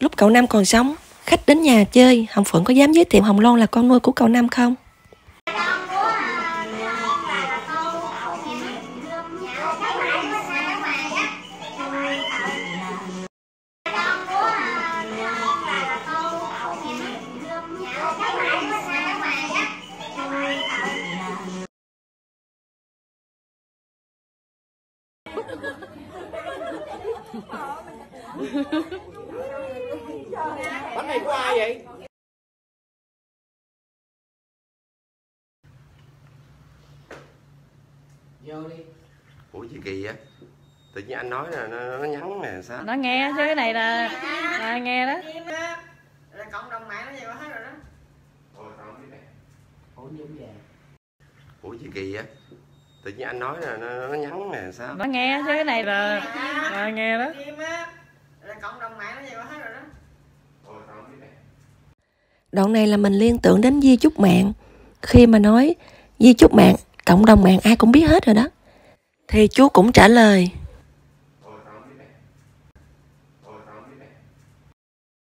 Lúc cậu Năm còn sống, khách đến nhà chơi, Hồng Phượng có dám giới thiệu Hồng Loan là con nuôi của cậu Năm không? bánh này của ai vậy? Vô đi. Ủa gì kỳ vậy? Tự nhiên anh nói là nó, nó nhắn nè sao? Nó nghe chứ cái này là, là nghe đó? Là cộng đồng mạng nó vậy hết rồi đó. Ủa như vậy? Ủa gì kỳ vậy? Tự nhiên anh nói là nó, nó nhắn nè sao? Nó nghe chứ cái này là, là nghe đó? Á là cộng đồng mạng nó vậy hết rồi đó Đoạn này là mình liên tưởng đến di chúc mạng. Khi mà nói di chúc mạng, cộng đồng mạng ai cũng biết hết rồi đó. Thì chúa cũng trả lời